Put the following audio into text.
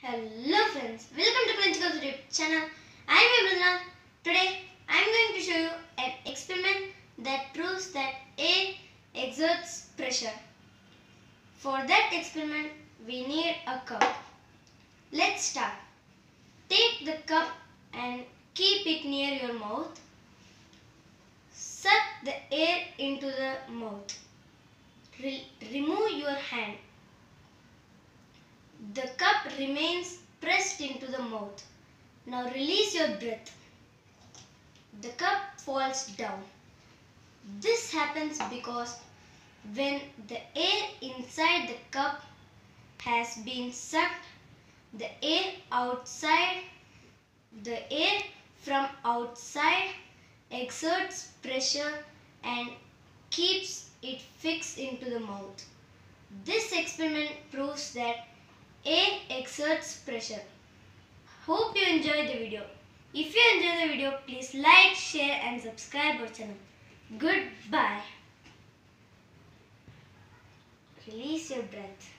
Hello friends, welcome to Crunchy Cubs YouTube channel. I am Imran. Today I am going to show you an experiment that proves that air exerts pressure. For that experiment we need a cup. Let's start. Take the cup and keep it near your mouth. Suck the air into the mouth. Re- remove your hand. The cup remains pressed into the mouth. Now release your breath. The cup falls down. This happens because when the air inside the cup has been sucked, the air outside, the air from outside exerts pressure and keeps it fixed into the mouth. This experiment proves that air exerts pressure. Hope you enjoyed the video. If you enjoyed the video, please like, share and subscribe our channel. Goodbye. Release your breath.